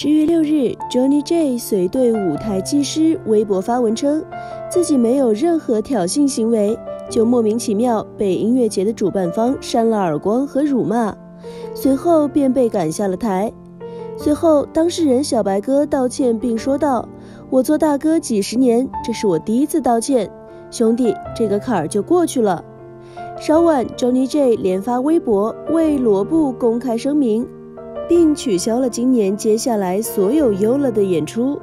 十月六日，Johnny J 随队舞台技师微博发文称，自己没有任何挑衅行为，就莫名其妙被音乐节的主办方扇了耳光和辱骂，随后便被赶下了台。随后，当事人小白哥道歉并说道：“我做大哥几十年，这是我第一次道歉，兄弟，这个坎儿就过去了。”稍晚，Johnny J 连发微博为罗布公开声明。并取消了今年接下来所有优乐的演出。